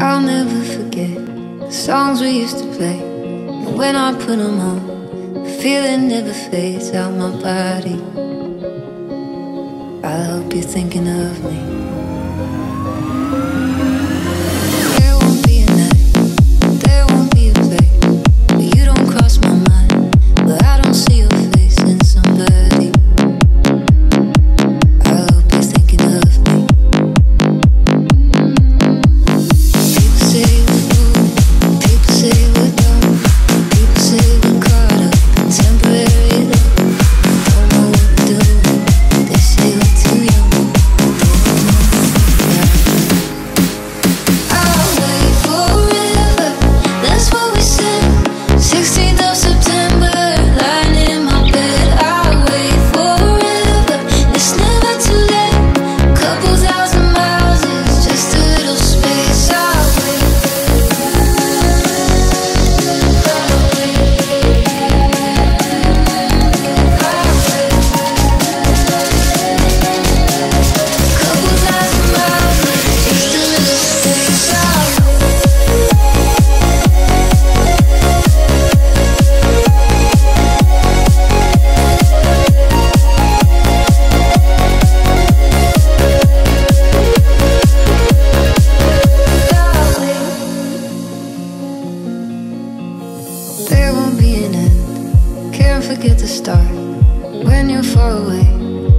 I'll never forget the songs we used to play. And when I put them on, the feeling never fades out my body. I hope you're thinking of me. forget to start when you're far away.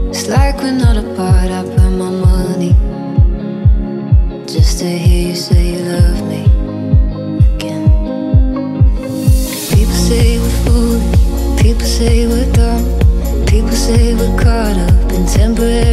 It's like we're not apart. I put my money just to hear you say you love me again. People say we're foolish, people say we're dumb, people say we're caught up in temporary.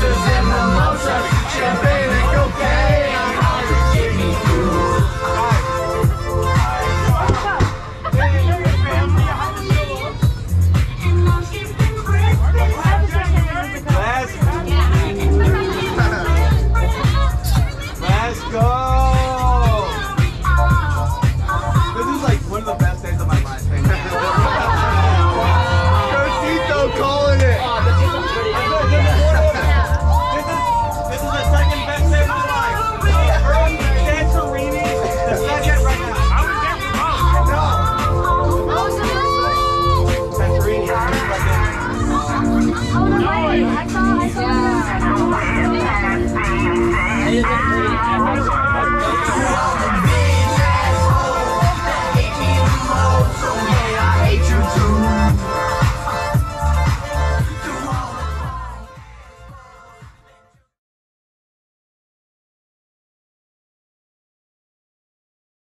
This is